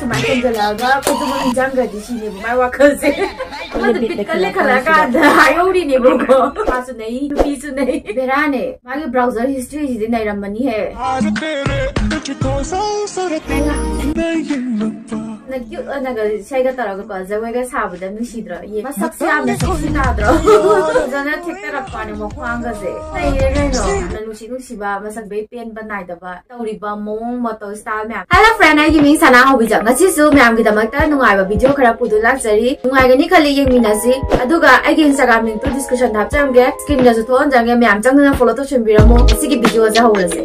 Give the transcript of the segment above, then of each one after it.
ꯁꯨꯃꯥꯏꯅ ꯆꯪꯁꯤꯜꯂꯛꯑꯒ ꯈꯨꯗꯨꯝ ꯑꯃ ꯆꯪꯈ꯭ꯔꯗꯤ ꯁꯤꯅꯦꯕ ꯃꯥꯏ ꯋꯥꯈꯜꯁꯦ ꯑꯃꯗ ꯕꯤꯠꯀ ꯂꯩꯈꯠꯂꯀꯥꯟꯗ ꯍꯥꯏꯍꯧꯔꯤꯅꯦꯕꯀꯣ ꯅꯨꯄꯥꯁꯨ ꯅꯩ ꯅꯨꯄꯤꯁꯨ ꯅꯩ ꯕꯦꯔꯥꯅꯦ ꯃꯥꯒꯤ ꯕ꯭ꯔꯥꯎꯖꯔ ꯍꯤꯁꯇ꯭ꯔꯤꯁꯤꯗꯤ ꯅꯩꯔꯝꯃꯅꯤꯍꯦ 나 cute ꯑꯣꯏꯅꯒ ꯏꯁꯩꯒ ꯇꯧꯔꯒꯀꯣ ꯖꯒꯣꯏꯒ ꯁꯥꯕꯗ ꯅꯨꯡꯁꯤꯗ꯭ꯔꯣ ꯌꯦ ꯃꯁꯛꯁꯨ ꯌꯥꯝꯅ ꯁꯛꯁꯤ ꯇꯥꯗ꯭ꯔꯣ ꯐꯖꯅ ꯊꯦꯛꯇꯔꯛꯄꯅꯦ ꯃꯈ꯭ꯋꯥꯡꯒꯁꯦ ꯂꯩꯔꯦ ꯀꯩꯅꯣ ꯌꯥꯝꯅ ꯅꯨꯡꯁꯤ ꯅꯨꯡꯁꯤꯕ ꯃꯁꯛꯕꯩ ꯄꯦꯟꯕ ꯅꯥꯏꯗꯕ ꯇꯧꯔꯤꯕ ꯃꯑꯣꯡ ꯃꯇꯧ ꯁ꯭ꯇꯥꯏꯜ ꯃꯌꯥꯝ ꯍꯦꯜꯂꯣ ꯐ꯭ꯔꯦꯟ ꯑꯩꯒꯤ ꯃꯤꯡ ꯁꯅꯥ ꯍꯧꯕꯤꯖ ꯉꯁꯤꯁꯨ ꯃꯌꯥꯝꯒꯤꯗꯃꯛꯇ ꯅꯨꯡꯉꯥꯏꯕ ꯚꯤꯗꯤꯑꯣ ꯈꯔ ꯄꯨꯗꯨ ꯂꯥꯛꯆꯔꯤ ꯅꯨꯡꯉꯥꯏꯒꯅꯤ ꯈꯜꯂꯤ ꯌꯦꯡꯃꯤꯟꯅꯁꯤ ꯑꯗꯨꯒ ꯑꯩꯒꯤ ꯏꯟꯁꯇꯥꯒ꯭ꯔꯥꯝ ꯂꯤꯡꯛꯇꯨ ꯗꯤꯁꯀ꯭ꯔꯤꯞꯁꯟꯗ ꯍꯥꯞꯆꯔꯝꯒꯦ ꯁ꯭ꯀ꯭ꯔꯤꯟꯗꯁꯨ ꯊꯣꯛꯍꯟꯖꯔꯝꯒꯦ ꯃꯌꯥꯝ ꯆꯪꯗꯨꯅ ꯐꯣꯂꯣ ꯇꯧꯁꯤꯟꯕꯤꯔꯝꯃꯣ ꯉꯁꯤꯒꯤ ꯚꯤꯗꯤꯑꯣꯁꯦ ꯍꯧꯔꯁꯦ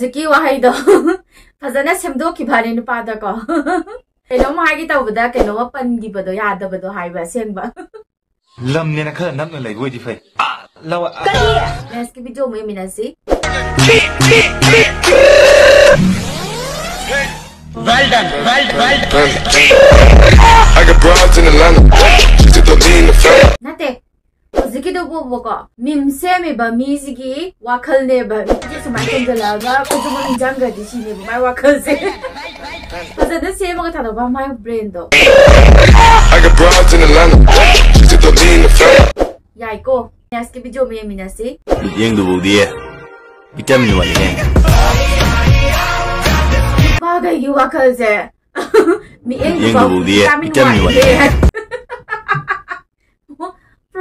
ꯍꯧꯖꯤꯛꯀꯤ ꯋꯥꯍꯩꯗꯣ ꯐꯖꯅ ꯁꯦꯝꯗꯣꯛꯈꯤꯕꯅꯦ ꯅꯨꯄꯥꯗꯀꯣ ꯀꯩꯅꯣꯝ ꯍꯥꯏꯒꯦ ꯇꯧꯕꯗ ꯀꯩꯅꯣꯝꯃ ꯄꯟꯈꯤꯕꯗꯣ ꯌꯥꯗꯕꯗꯣ ꯍꯥꯏꯕ ꯑꯁꯦꯡꯕ ꯂꯝꯅꯦꯅ ꯈꯔ ꯅꯛꯅ ꯂꯩꯕ ꯑꯣꯏꯗꯤ ꯐꯩ ꯑꯥ ꯂꯋꯥ ꯀꯔꯤ ꯅꯦꯛꯁꯀꯤ ꯚꯤꯗꯤꯑꯣ ꯑꯃꯨꯛ ꯌꯦꯡꯃꯤꯟꯅꯁꯤ I got broads in Atlanta. Just don't need the fam. ꯅꯠꯇꯦ ꯍꯧꯖꯤꯛꯀꯤꯗꯨꯕꯨꯕꯀꯣ ꯃꯤꯝ ꯁꯦꯝꯃꯤꯕ ꯃꯤꯁꯤꯒꯤ ꯋꯥꯈꯜꯅꯦꯕ ꯅꯨꯄꯤꯁꯦ ꯁꯨꯃꯥꯏꯅ ꯆꯪꯁꯤꯜꯂꯛꯑꯒ ꯈꯨꯗꯨꯝ ꯑꯃ ꯆꯪꯈ꯭ꯔꯗꯤ ꯁꯤꯅꯦꯕ ꯃꯥꯏ ꯋꯥꯈꯜꯁꯦ ꯐꯖꯅ ꯁꯦꯝꯃꯒ ꯊꯥꯗꯣꯛꯄ ꯃꯥꯏ ꯕ꯭ꯔꯦꯟꯗꯣ I got broads in Atlanta. Just don't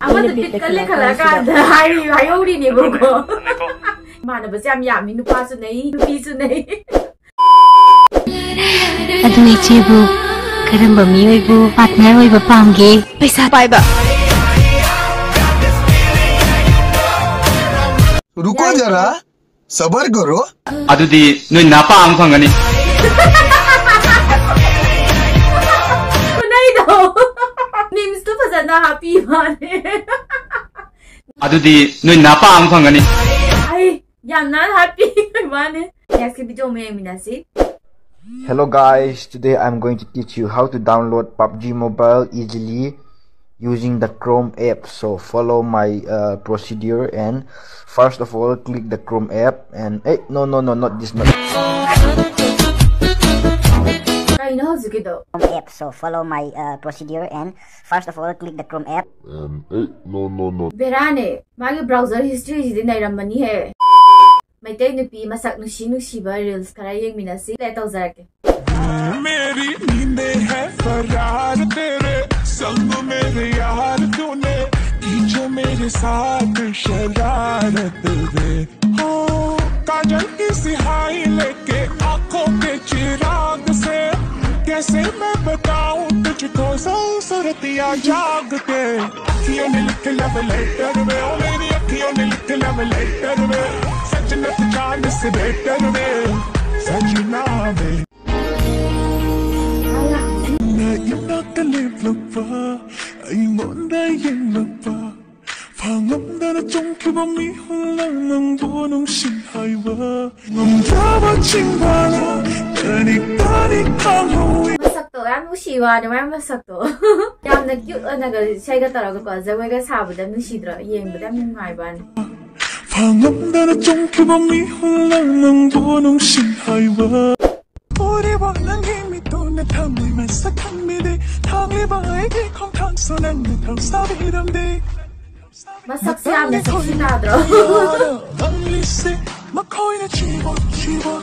ꯑꯃꯗ ꯕꯤꯠꯀ ꯂꯩꯈꯠꯂꯀꯥꯟꯗ ꯍꯥꯏꯔꯤ ꯍꯥꯏꯍꯧꯔꯤꯅꯦꯕꯀꯣ ꯏꯃꯥꯟꯅꯕꯁꯦ ꯌꯥꯝ ꯌꯥꯝꯃꯤ ꯅꯨꯄꯥꯁꯨ ꯅꯩ ꯅꯨꯄꯤꯁꯨ ꯅꯩ ꯑꯗꯨ ꯏꯆꯦꯕꯨ ꯀꯔꯝꯕ ꯃꯤꯑꯣꯏꯕꯨ ꯄꯥꯔꯠꯅꯔ ꯑꯣꯏꯕ ꯄꯥꯝꯒꯦ ꯄꯩꯁꯥ ꯄꯥꯏꯕ रुको जरा सबर करो ꯑꯗꯨꯗꯤ ꯅꯣꯏ ꯅꯥꯄꯥ ꯑꯃ ꯐꯪꯒꯅꯤ Hello guys, today I'm going to teach you how to download PUBG Mobile easily using the Chrome app. So follow my uh, procedure and first of all click the Chrome app and hey, no no no not this not. I know how to get the Chrome app. So follow my uh, procedure and first of all click the Chrome app. Um, eh, no no no. Berane, my browser history is din ayram mani hai. May tay nupi masak nushi nushi ba reels kara minasi tay tau zarake. कैसे मैं बताऊं तुझको खूबसूरत या जागते अखियों ने लिख लव लेटर में ओ मेरी अखियों ने लिख लव लेटर में सचनत जान से बेटर में सजना में anh muốn đây em là ba và ngắm đã đã trong khi bao mi hôn lăng nâng vô nông sinh hai vợ ngầm ra bao trình ba 이와 놈자바 칭바라 따니 따니 강호이 masakto yam nushiwa ne yam masakto yamna cute onaga shaiga taraga ko jawaiga sabada nushidra yengbada yam nungaibani 방음다나 쫑키바 미홀랑 보농신 하이와 우리 원한 힘이 또내 탐내면서 탐미대 탐리바에게 컴탕선한 내 탐사비람대 masak se yamna sexy nadro 멀리세 막 거인의 집어 집어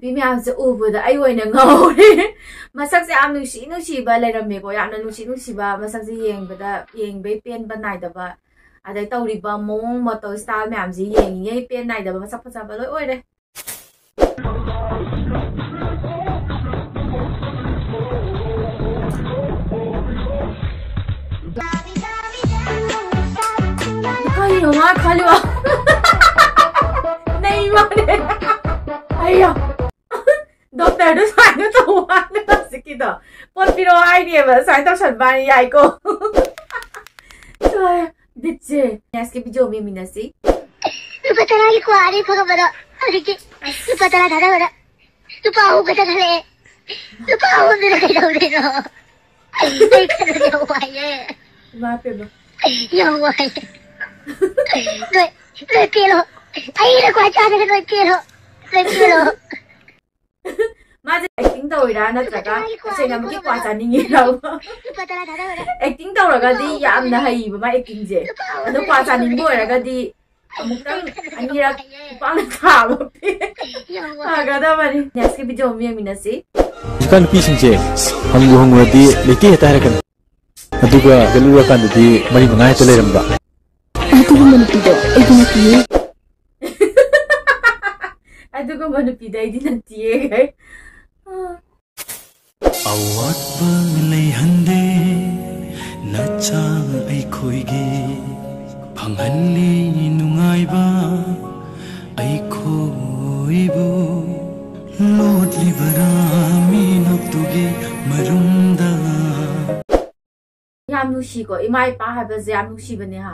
비 ꯃꯌꯥꯝꯁꯦ ꯎꯕꯗ ꯑꯩ ꯑꯣꯏꯅ ꯉꯧꯔꯦ ꯃꯁꯛꯁꯦ ꯌꯥꯝ ꯅꯨꯡꯁꯤ ꯅꯨꯡꯁꯤꯕ ꯂꯩꯔꯝꯃꯦꯀꯣ ꯌꯥꯝꯅ ꯅꯨꯡꯁꯤ ꯅꯨꯡꯁꯤꯕ ꯃꯁꯛꯁꯦ ꯌꯦꯡꯕꯗ ꯌꯦꯡꯕꯩ ꯄꯦꯟꯕ ꯅꯥꯏꯗꯕ ꯑꯗꯩ ꯇꯧꯔꯤꯕ ꯃꯑꯣꯡ ꯃꯇꯧ ꯁ꯭ꯇꯥꯏꯜ ꯃꯌꯥꯝꯁꯦ ꯌꯦꯡꯉꯤꯉꯩ ꯄꯦꯟ ꯅꯥꯏꯗꯕ ꯃꯁꯛ ꯐꯖꯕ ꯂꯣꯏ ꯑꯣꯏꯔꯦ ꯀꯔꯤꯅꯣ ꯃꯥ ꯈꯜꯂꯤꯕ ꯅꯩꯕꯅꯦ 人都晒咗做啊，呢个时见到半边我 idea 咪晒到成班廿个，真系得知。你阿 skip 做咩面啊？死！你不知道你过阿里婆个咩咯？阿里姐，你不知道他咋个咯？你把我给他个嘞？你把我给他个到底咯？你睇下你又坏耶！妈别咯！又坏！对，对别咯！哎，你快叫那个对别咯！对别咯！ 맞아 액팅 더우라 나다가 제가 뭐 기과 자닝이라고 액팅 더우라가 디 야나 하이브 마 액팅제 너 과자닝 뭐라가 디 아무튼 아니라 빵다 먹피 아가다 말이 내스키 비저 오미야 미나시 북한 피신제 한국어디 리티 해타라간 아두가 글루가 간디 머리 문화에 떨어름다 아두가 만피다 아두가 피에 아두가 만피다 이디나 티에가 ꯑꯋꯥꯠꯄ ꯂꯩꯍꯟꯗꯦ ꯅꯆꯥ ꯑꯩꯈꯣꯏꯒꯤ ꯐꯪꯍꯜꯂꯤ ꯅꯨꯡꯉꯥꯏꯕ ꯑꯩꯈꯣꯏꯕꯨ ꯂꯣꯠꯂꯤꯕꯔꯥ ꯃꯤꯅꯣꯛꯇꯨꯒꯤ ꯃꯔꯨꯝꯗ ꯌꯥꯝ ꯅꯨꯡꯁꯤꯀꯣ ꯏꯃꯥ ꯏꯄꯥ ꯍꯥꯏꯕꯁꯦ ꯌꯥꯝ ꯅꯨꯡꯁꯤꯕꯅꯦ ꯍꯥ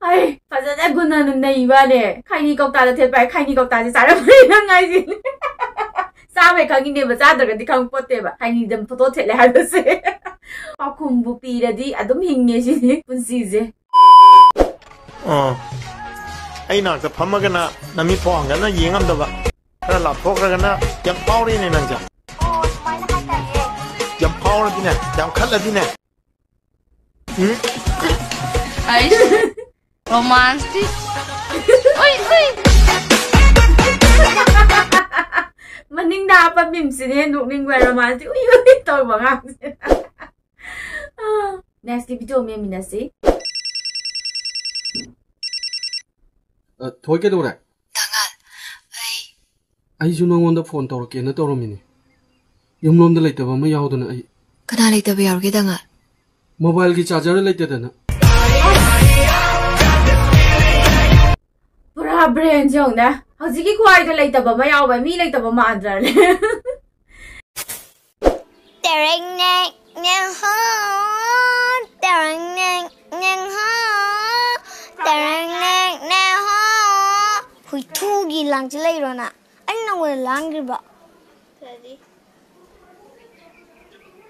아이 사자 구나는데 이만에 카이니 꺽다는 대발 카이니 꺽다지 사람들이 나가지 싸움에 강인데 뭐 싸들어가니 강뻗대봐 카이니 좀 포도 텔레 하면서 아 공부비라디 아좀 힘내시니 분시제 어 아이나 그 밤마가나 남이 포항가나 이행한다봐 그래 라포가나 양 파울이네 남자 어 많이 할까요 양 파울이네 양 칼라디네 응 아이씨 bây giờ ngoài chà bà Cười hăng 땡, 땡, 땡, 어, 못지 투가기반에. 마기 필터제 양부 밤이 양 파세 할바 마이 필터제 찐 가지가 쌍강이 쉽게 되 ꯄꯨꯔꯥ ꯕ꯭ꯔꯦꯟꯁꯦ ꯌꯦꯡꯅꯦ ꯍꯧꯖꯤꯛꯀꯤ ꯈ꯭ꯋꯥꯏꯗ ꯂꯩꯇꯕ ꯑꯃ ꯌꯥꯎꯕ ꯃꯤ ꯂꯩꯇꯕ ꯃꯥꯟꯗ꯭ꯔꯅꯦ ꯇꯦꯔꯦꯡꯅꯦ ꯅꯦꯡ ꯍꯣ ꯇꯦꯔꯦꯡꯅꯦ ꯅꯦꯡ ꯍꯣ ꯇꯦꯔꯦꯡꯅꯦ ꯅꯦꯡ ꯍꯣ ꯍꯨꯏꯊꯨꯒꯤ ꯂꯥꯡꯁꯦ ꯂꯩꯔꯣꯅ ꯑꯩ ꯅꯪꯉꯣꯟꯗ ꯂꯥꯡꯈ꯭ꯔꯤꯕ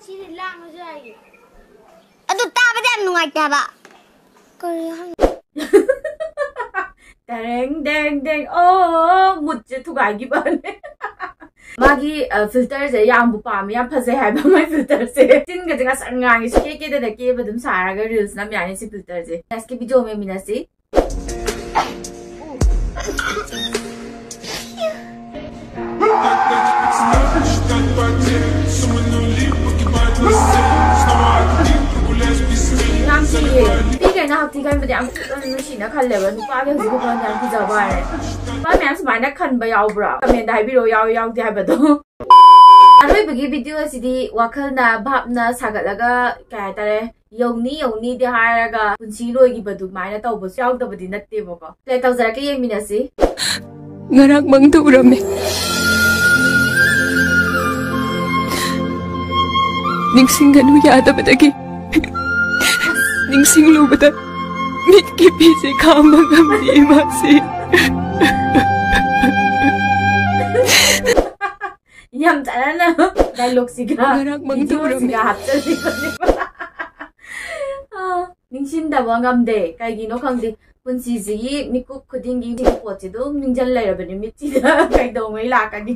ꯁꯤꯗꯤ ꯂꯥꯡꯉꯁꯨ ꯌꯥꯏꯌꯦ ꯑꯗꯨ ꯇꯥꯕꯗ ꯌꯥꯝ ꯅꯨꯡꯉꯥꯏꯇꯦ ꯍꯥꯏꯕ ꯀꯔꯤ 땡땡땡 어 못지 두고 알기만 해 magi filter je yang bu pam yang phase hai ba mai filter se tin ga janga sang ngang is ke ke de ke badum yani si filter je aske video ꯅꯨꯄꯤꯈꯩꯅ ꯍꯛꯊꯤ ꯈꯟꯕꯗꯤ ꯌꯥꯝ ꯅꯨꯡꯁꯤꯅ ꯈꯜꯂꯦꯕ ꯅꯨꯄꯥꯒꯤ ꯍꯧꯖꯤꯛ ꯋꯥꯈꯜ ꯌꯥꯝ ꯐꯖꯕ ꯍꯥꯏꯔꯦ ꯅꯨꯄꯥ ꯃꯌꯥꯝ ꯁꯨꯃꯥꯏꯅ ꯈꯟꯕ ꯌꯥꯎꯕ꯭ꯔꯥ ꯀꯃꯦꯟꯗ ꯍꯥꯏꯕꯤꯔꯛꯑꯣ ꯌꯥꯎ ꯌꯥꯎꯗꯦ ꯍꯥꯏꯕꯗꯣ ꯑꯔꯣꯏꯕꯒꯤ ꯚꯤꯗꯤꯑꯣ ꯑꯁꯤꯗꯤ ꯋꯥꯈꯜꯅ ꯚꯥꯞꯅ ꯁꯥꯒꯠꯂꯒ ꯀꯩ ꯍꯥꯏꯇꯥꯔꯦ ꯌꯧꯅꯤ ꯌꯧꯅꯤꯗꯤ ꯍꯥꯏꯔꯒ ꯄꯨꯟꯁꯤ ꯂꯣꯏꯈꯤꯕ ꯑꯗꯨꯃꯥꯏꯅ ꯇꯧꯕꯁꯨ ꯌꯥꯎꯗꯕꯗꯤ ꯅꯠꯇꯦꯕꯀꯣ ꯄ꯭ꯂꯦ ꯇꯧꯖꯔꯛꯀꯦ ꯌꯦꯡꯃꯤꯟꯅꯁꯤ ꯉꯔꯥꯡ ꯃꯪꯗ ꯎꯔꯝꯃꯦ ꯅꯤꯡꯁꯤꯡꯒꯅꯨ ꯌꯥꯗꯕꯗꯒꯤ ꯅꯤꯡꯁꯤꯡꯂꯨꯕꯗ ꯃꯤꯠꯀꯤ ꯄꯤꯁꯦ ꯈꯥꯝꯕ ꯉꯝꯗꯦ ꯏꯃꯥꯁꯤ ꯌꯥꯝ ꯆꯥꯟꯅꯅ ꯗꯥꯏꯂꯣꯒꯁꯤꯒ ꯚꯤꯗꯤꯑꯣꯁꯤꯒ ꯍꯥꯞꯆꯜꯂꯤꯕꯅꯦꯕ ꯅꯤꯡꯁꯤꯡꯗꯕ ꯉꯝꯗꯦ ꯀꯩꯒꯤꯅꯣ ꯈꯪꯗꯦ ꯄꯨꯟꯁꯤꯁꯤꯒꯤ ꯃꯤꯀꯨꯞ ꯈꯨꯗꯤꯡꯒꯤ ꯁꯤꯒꯤ ꯄꯣꯠꯁꯤ ꯑꯗꯨꯝ ꯅꯤꯡꯁꯤꯡ ꯂꯩꯔꯕꯅꯤ ꯃꯤꯠꯁꯤꯗ ꯀꯩꯗꯧꯉꯩ ꯂꯥꯛꯀꯅꯤ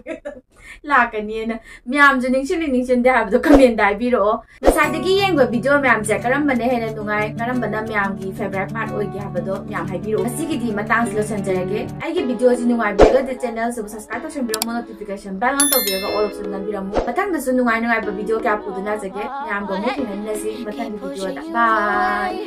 ꯂꯥꯛꯀꯅꯤꯅ ꯃꯌꯥꯝꯁꯨ ꯅꯤꯡꯁꯤꯡꯂꯤ ꯅꯤꯡꯁꯤꯡꯗꯦ ꯍꯥꯏꯕꯗꯣ ꯀꯃꯦꯟꯗ ꯍꯥꯏꯕꯤꯔꯛꯑꯣ ꯉꯁꯥꯏꯗꯒꯤ ꯌꯦꯡꯕ ꯚꯤꯗꯤꯑꯣ ꯃꯌꯥꯝꯁꯦ ꯀꯔꯝꯕꯅ ꯍꯦꯟꯅ ꯅꯨꯡꯉꯥꯏ ꯀꯔꯝꯕꯅ ꯃꯌꯥꯝꯒꯤ ꯐꯦꯚꯔꯥꯏꯠ ꯄꯥꯔꯠ ꯑꯣꯏꯒꯦ ꯍꯥꯏꯕꯗꯣ ꯃꯌꯥꯝ ꯍꯥꯏꯕꯤꯔꯛꯑꯣ ꯉꯁꯤꯒꯤꯗꯤ ꯃꯇꯥꯡꯁꯤ ꯂꯣꯏꯁꯤꯟꯖꯔꯒꯦ ꯑꯩꯒꯤ ꯚꯤꯗꯤꯑꯣꯁꯤ ꯅꯨꯡꯉꯥꯏꯕꯤꯔꯒꯗꯤ ꯆꯦꯅꯦꯜꯁꯤꯕꯨ ꯁꯕꯁꯀ꯭ꯔꯥꯏꯕ ꯇꯧꯁꯟꯕꯤꯔꯝꯃꯣ ꯅꯣꯇꯤꯐꯤꯀꯦꯁꯟ ꯕꯦꯜ ꯑꯣꯟ ꯇꯧꯕꯤꯔꯒ ꯑꯣꯜ ꯑꯣꯞꯁꯟ ꯅꯝꯕꯤꯔꯝꯃꯣ ꯃꯊꯪꯗꯁꯨ ꯅꯨꯡꯉꯥꯏ ꯅꯨꯡꯉꯥꯏꯕ ꯚꯤꯗꯤꯑꯣ ꯀꯌꯥ ꯄꯨꯗꯨꯅ ꯆꯠꯒꯦ ꯃꯌꯥꯝꯒ ꯑꯃꯨꯛ ꯊꯦꯡꯅꯃꯤꯟꯅꯁꯤ ꯃꯊꯪꯒꯤ ꯚꯤꯗꯤꯑꯣꯗ ꯕꯥꯏ